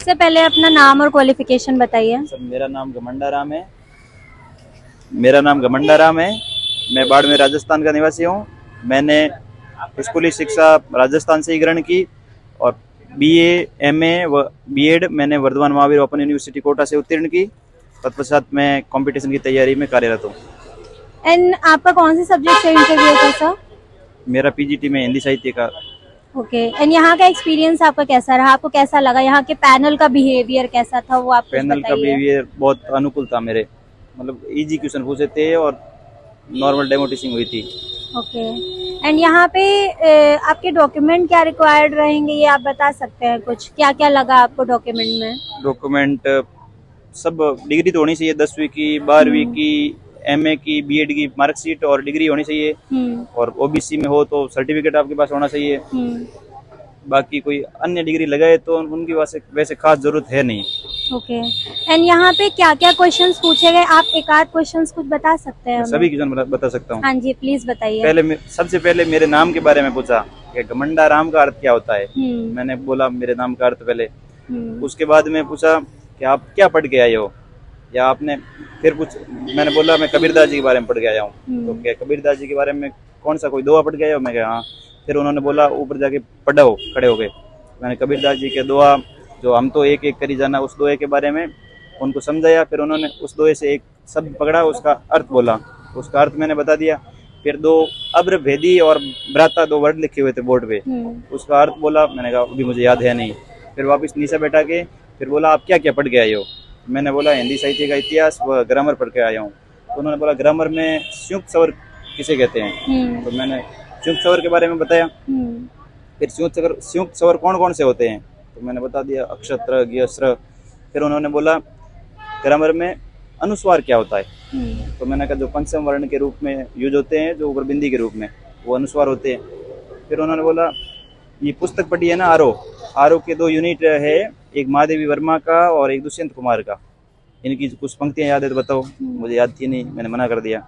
सबसे पहले अपना नाम और क्वालिफिकेशन बताइए। सर मेरा नाम गमंडा राम है। मेरा नाम गमंडा राम है। मैं बाड़मेर राजस्थान का निवासी हूँ। मैंने स्कूली शिक्षा राजस्थान से ही ग्रहण की और बी एम ए व बी एड मैंने वर्धमान महावीर ओपन यूनिवर्सिटी कोटा से उत्तीर्ण की। तत्पश्चात मैं कंपटीशन की तैयारी में कार्यरत हूँ। एंड आपका कौन से सब्जेक्ट से इंटरव्यू था सर मेरा पीजीटी में हिंदी साहित्य का ओके एंड यहाँ का एक्सपीरियंस आपका कैसा रहा? आपको कैसा लगा? यहाँ के पैनल का बिहेवियर कैसा था? वो आप पैनल का बिहेवियर बहुत अनुकूल था मेरे। मतलब इजी क्वेश्चन पूछे थे और नॉर्मल डेमो टीचिंग हुई थी। ओके एंड यहाँ पे अ, आपके डॉक्यूमेंट क्या रिक्वायर्ड रहेंगे? ये आप बता सकते हैं कुछ। क्या क्या लगा आपको डॉक्यूमेंट में? डॉक्यूमेंट सब डिग्री तो होनी चाहिए दसवीं की बारहवीं की एमए की बीएड की मार्कशीट और डिग्री होनी चाहिए। हम्म। और ओबीसी में हो तो सर्टिफिकेट आपके पास होना चाहिए। हम्म। बाकी कोई अन्य डिग्री लगाए तो उनकी वैसे वैसे खास ज़रूरत है नहीं। ओके एंड यहाँ पे क्या क्या क्वेश्चंस पूछे गए? आप एक आध क्वेश्चन कुछ बता सकते हैं सभी क्वेश्चन बता- सकता हूँ। हाँ जी प्लीज़ बताइए। पहले सबसे पहले मेरे नाम के बारे में पूछा कि घमंडा राम का अर्थ क्या होता है। हम्म। मैंने बोला मेरे नाम का अर्थ पहले। उसके बाद में पूछा कि आप क्या पढ़ के आए हो? या आपने फिर कुछ मैंने बोला मैं कबीरदास जी के बारे में पढ़ के आया हूँ। हम्म। तो क्या कबीरदास जी के बारे में कौन सा कोई दुआ पढ़ के आए हो? मैं कहा हाँ। फिर उन्होंने बोला ऊपर जाके पढ़ो खड़े हो गए। मैंने कबीरदास जी के दुआ जो हम तो एक एक करी जाना उस दुआ के बारे में उनको समझाया। फिर उन्होंने उस दुआ से एक शब्द पकड़ा उसका अर्थ बोला। उसका अर्थ मैंने बता दिया। फिर दो अब्र भेदी और ब्राता दो वर्ड लिखे हुए थे बोर्ड पे। हम्म। उसका अर्थ बोला मैंने कहा अभी मुझे याद है नहीं। फिर वापस नीचे बैठा के फिर बोला आप क्या क्या पढ़ के आए हो? मैंने बोला हिंदी साहित्य का इतिहास व ग्रामर पढ़ के आया हूँ। तो उन्होंने बोला ग्रामर में संयुक्त स्वर किसे कहते हैं? हम्म। तो मैंने संयुक्त स्वर के बारे में बताया। हम्म। फिर संयुक्त स्वर संयुक्त स्वर कौन कौन से होते हैं? तो मैंने बता दिया अक्षत्र ज्ञस्र फिर उन्होंने बोला ग्रामर में अनुस्वार क्या होता है? हम्म। तो मैंने कहा जो पंचम वर्ण के रूप में यूज़ होते हैं जो ऊपर बिंदी के रूप में वो अनुस्वार होते हैं। फिर उन्होंने बोला ये पुस्तक पढ़ी है ना आरो? आरो के दो यूनिट है एक महादेवी वर्मा का और एक दुष्यंत कुमार का। इनकी कुछ पंक्तियाँ याद है तो बताओ। मुझे याद थी नहीं मैंने मना कर दिया।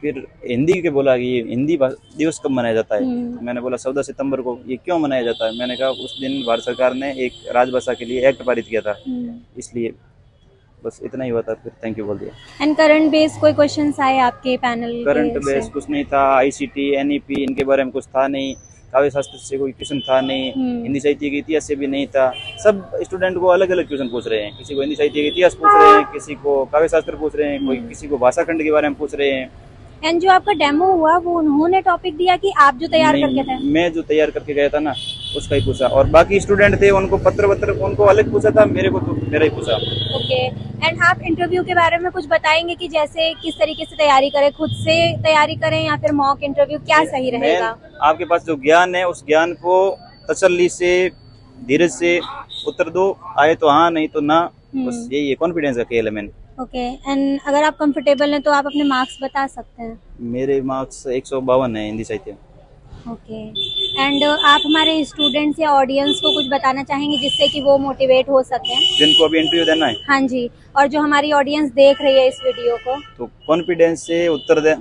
फिर हिंदी के बोला कि ये हिंदी दिवस कब मनाया जाता है? हम्म। मैंने बोला चौदह सितंबर को। ये क्यों मनाया जाता है? मैंने कहा उस दिन भारत सरकार ने एक राजभाषा के लिए एक्ट पारित किया था। हम्म। इसलिए बस इतना ही हुआ था फिर थैंक यू बोल दिया। एंड करंट बेस कोई क्वेश्चंस आए आपके पैनल करंट बेस कुछ नहीं था। आईसीटी एनईपी इनके बारे में कुछ था नहीं। काव्य शास्त्र से कोई क्वेश्चन था नहीं हम्म। हिंदी साहित्य के इतिहास से भी नहीं था। सब स्टूडेंट को अलग अलग क्वेश्चन पूछ रहे हैं। किसी को हिंदी साहित्य के इतिहास पूछ रहे हैं किसी को काव्य शास्त्र पूछ रहे हैं कोई किसी को भाषा खंड के बारे में पूछ रहे हैं। एंड जो आपका डेमो हुआ वो उन्होंने टॉपिक दिया कि आप जो तैयार करके थे मैं जो तैयार करके गया था ना उसका ही पूछा। और बाकी स्टूडेंट थे उनको पत्र वत्र उनको अलग पूछा था मेरे को तो मेरा ही पूछा। ओके एंड आप इंटरव्यू के बारे में कुछ बताएँगे कि जैसे किस तरीके से तैयारी करें खुद से तैयारी करें या फिर मॉक इंटरव्यू क्या सही रहेगा? आपके पास जो ज्ञान है उस ज्ञान को तसल्ली से धीरज से उत्तर दो आए तो हाँ नहीं तो ना। बस यही है कॉन्फिडेंस का खेल है मैंने ओके एंड अगर आप कंफर्टेबल हैं तो आप अपने मार्क्स बता सकते हैं। मेरे मार्क्स एक सौ बावन है हिंदी साहित्य ओके। एंड आप हमारे स्टूडेंट्स या ऑडियंस को कुछ बताना चाहेंगे जिससे कि वो मोटिवेट हो सके? जिनको अभी इंटरव्यू देना है। हाँ जी। और जो हमारी ऑडियंस देख रही है इस वीडियो को? तो कॉन्फिडेंस से उत्तर दे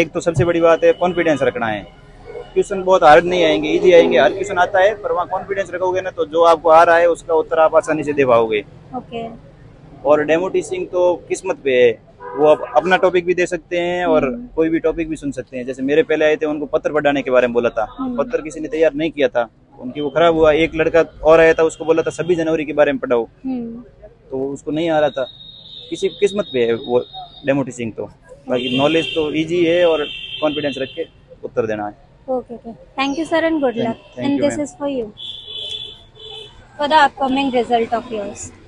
एक तो सबसे बड़ी बात है कॉन्फिडेंस रखना है। क्वेश्चन बहुत हार्ड नहीं आएँगे इजी आएँगे। हर क्वेश्चन आता है पर वहाँ कॉन्फिडेंस रखोगे ना तो जो आपको आ रहा है उसका उत्तर आप आसानी से दे पाओगे। ओके। और डेमो टीचिंग तो किस्मत पे है। वो आप अपना टॉपिक भी दे सकते हैं और कोई भी टॉपिक भी सुन सकते हैं। जैसे मेरे पहले आए थे उनको पत्र पढ़ाने के बारे में बोला था। पत्र किसी ने तैयार नहीं किया था। उनकी वो खराब हुआ। एक लड़का और आया था उसको बोला था छब्बीस जनवरी के बारे में पढ़ाओ। हम्म। तो उसको नहीं आ रहा था। किसी किस्मत पे है वो डेमो टीचिंग तो। बाकी नॉलेज तो इजी है और कॉन्फिडेंस रख के उत्तर देना है। Good Thank- luck. thank and you, this ma'am. is for you. For the upcoming result of yours.